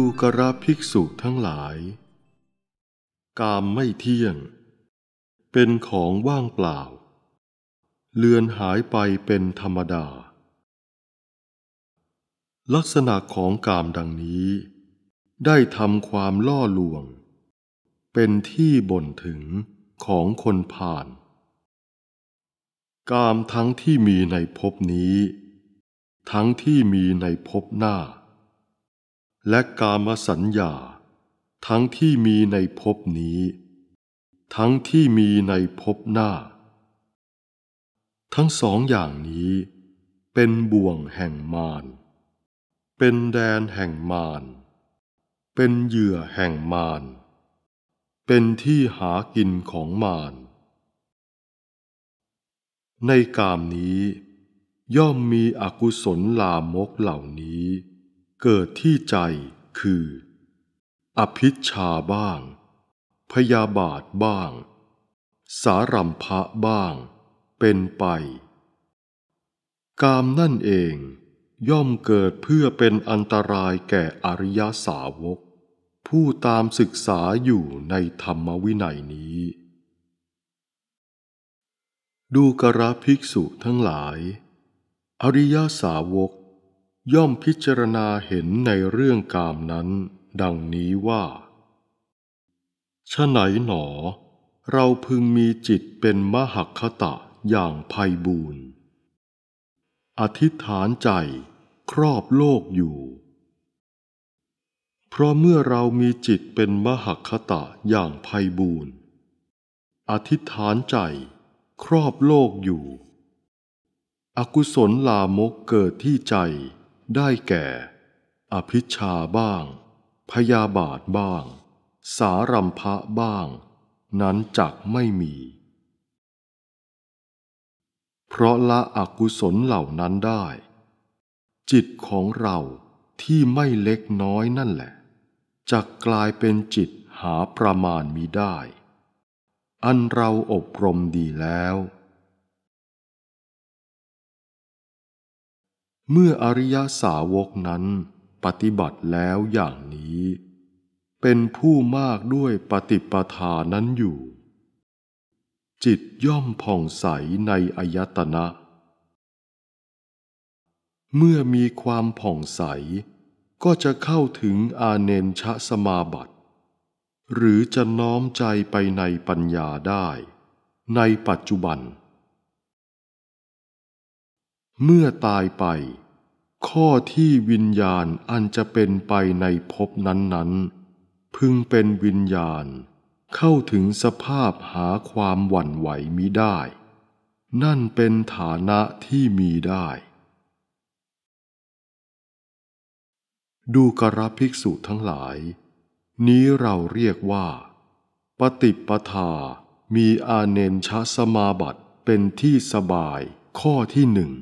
ูกระภิกษุทั้งหลาย กามไม่เที่ยง เป็นของว่างเปล่า เลือนหายไปเป็นธรรมดา ลักษณะของกามดังนี้ ได้ทำความล่อลวง เป็นที่บ่นถึงของคนผ่าน กามทั้งที่มีในภพนี้ ทั้งที่มีในภพหน้า และกามสัญญา ทั้งที่มีในภพนี้ ทั้งที่มีในภพหน้า ทั้งสองอย่างนี้ เป็นบ่วงแห่งมาร เป็นแดนแห่งมาร เป็นเหยื่อแห่งมาร เป็นที่หากินของมาร ในกามนี้ย่อมมีอกุศลลามกเหล่านี้ เกิดที่ใจคือ อภิชาบ้าง พยาบาทบ้าง สารัมภะบ้าง เป็นไป กามนั่นเองย่อมเกิดเพื่อเป็นอันตรายแก่อริยสาวก ผู้ตามศึกษาอยู่ในธรรมวินัยนี้ ดูกระภิกษุทั้งหลาย อริยสาวก ย่อมพิจารณาเห็นในเรื่องกามนั้น ดังนี้ว่าฉะไหนหนอ เราพึงมีจิตเป็นมหักคตะอย่างไพบูรณ์อธิษฐานใจครอบโลกอยู่ เพราะเมื่อเรามีจิตเป็นมหักคตะอย่างไพบูรณ์อธิษฐานใจครอบโลกอยู่ อกุศลลามกเกิดที่ใจ ได้แก่ อภิชาบ้าง พยาบาทบ้าง สารัมภะบ้าง นั้นจักไม่มี เพราะละอกุศลเหล่านั้นได้ จิตของเราที่ไม่เล็กน้อยนั่นแหละจะกลายเป็นจิตหาประมาณมีได้ อันเราอบรมดีแล้ว เมื่ออริยสาวกนั้นปฏิบัติแล้วอย่างนี้ เป็นผู้มากด้วยปฏิปทานั้นอยู่ จิตย่อมผ่องใสในอายตนะ เมื่อมีความผ่องใสก็จะเข้าถึงอาเนนชะสมาบัติ หรือจะน้อมใจไปในปัญญาได้ ในปัจจุบัน เมื่อตายไป ข้อที่วิญญาณอันจะเป็นไปในภพนั้นๆ พึงเป็นวิญญาณ เข้าถึงสภาพหาความหวั่นไหวมิได้ นั่นเป็นฐานะที่มีได้ ดูกระภิกษุทั้งหลาย นี้เราเรียกว่า ปฏิปทา มีอาเนนชะสมาบัติเป็นที่สบายข้อที่หนึ่ง